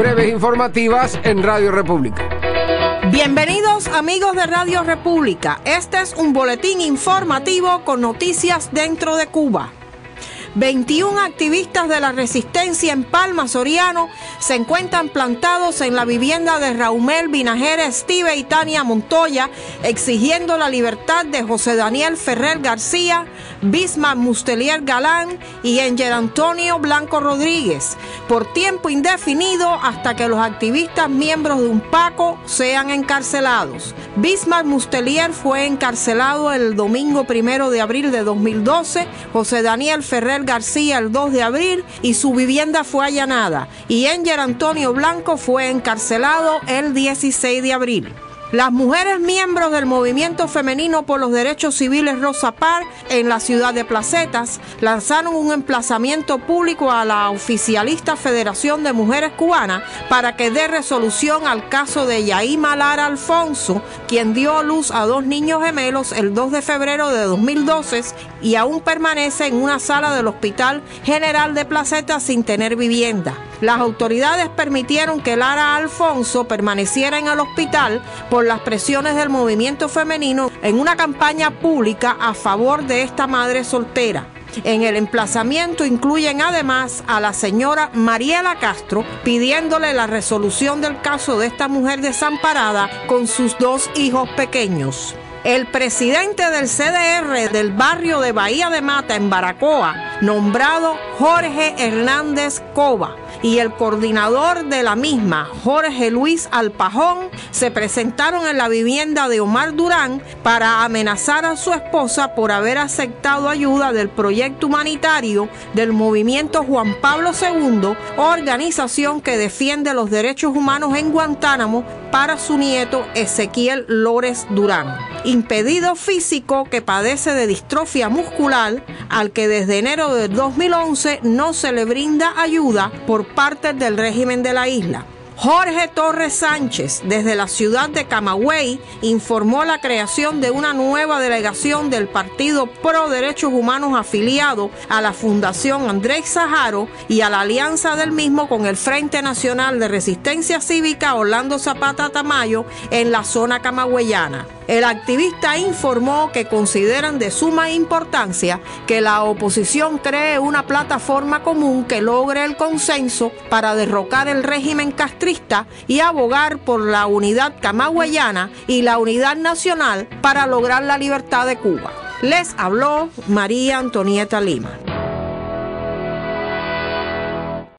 breves informativas en Radio República. Bienvenidos amigos de Radio República. Este es un boletín informativo con noticias dentro de Cuba. 21 activistas de la resistencia en Palma Soriano se encuentran plantados en la vivienda de Raumel Vinajera Steve y Tania Montoya, exigiendo la libertad de José Daniel Ferrer García, Bismarck Mustelier Galán y Enger Antonio Blanco Rodríguez, por tiempo indefinido hasta que los activistas miembros de un PACO sean encarcelados. Bismarck Mustelier fue encarcelado el domingo primero de abril de 2012, José Daniel Ferrer García el 2 de abril y su vivienda fue allanada y Enger Antonio Blanco fue encarcelado el 16 de abril. Las mujeres miembros del movimiento femenino por los derechos civiles Rosa Par en la ciudad de Placetas lanzaron un emplazamiento público a la oficialista Federación de Mujeres Cubanas para que dé resolución al caso de Yaima Lara Alfonso, quien dio luz a dos niños gemelos el 2 de febrero de 2012 y aún permanece en una sala del Hospital General de Placetas sin tener vivienda. Las autoridades permitieron que Lara Alfonso permaneciera en el hospital por las presiones del movimiento femenino en una campaña pública a favor de esta madre soltera. En el emplazamiento incluyen además a la señora Mariela Castro pidiéndole la resolución del caso de esta mujer desamparada con sus dos hijos pequeños. El presidente del CDR del barrio de Bahía de Mata en Baracoa, nombrado Jorge Hernández Cova, y el coordinador de la misma, Jorge Luis Alpajón, se presentaron en la vivienda de Omar Durán para amenazar a su esposa por haber aceptado ayuda del proyecto humanitario del movimiento Juan Pablo II, organización que defiende los derechos humanos en Guantánamo para su nieto Ezequiel Lórez Durán. Impedido físico que padece de distrofia muscular, al que desde enero de 2011 no se le brinda ayuda por parte del régimen de la isla. Jorge Torres Sánchez, desde la ciudad de Camagüey, informó la creación de una nueva delegación del Partido Pro Derechos Humanos afiliado a la Fundación Andrés Saharo y a la alianza del mismo con el Frente Nacional de Resistencia Cívica Orlando Zapata Tamayo en la zona camagüeyana. El activista informó que consideran de suma importancia que la oposición cree una plataforma común que logre el consenso para derrocar el régimen castrista y abogar por la unidad camagüeyana y la unidad nacional para lograr la libertad de Cuba. Les habló María Antonieta Lima.